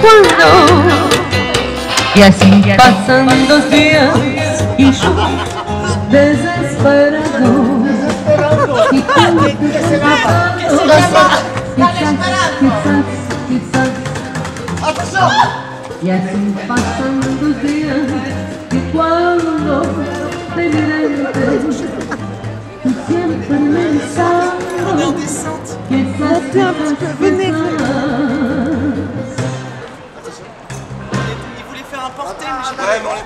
cuando y así pasan los días y yo desesperado tú quizás, quizás, quizás y así pasan los días y cuando te miré tú siempre pensabas quizás, quizás, faire un porté, mais j'ai pas